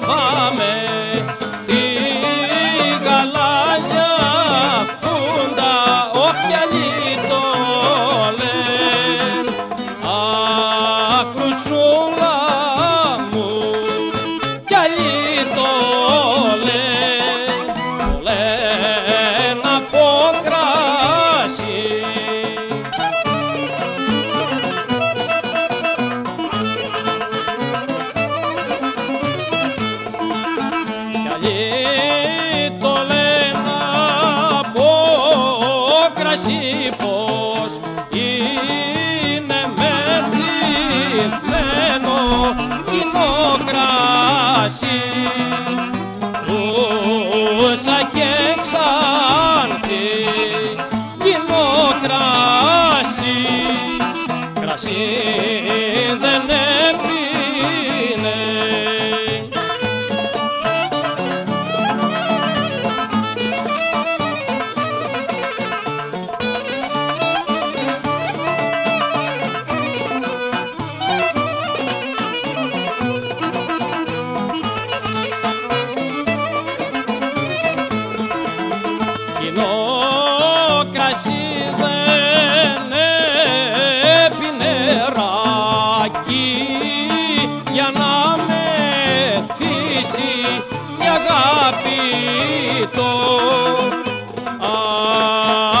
στραβάμε τη γαλάζια φούντα όχι αλλή Amém. αγαπητό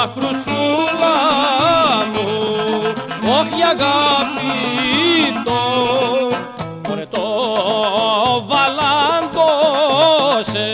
Αχρουσούλα μου, όχι αγαπητό. Ωραία το βαλάντο σε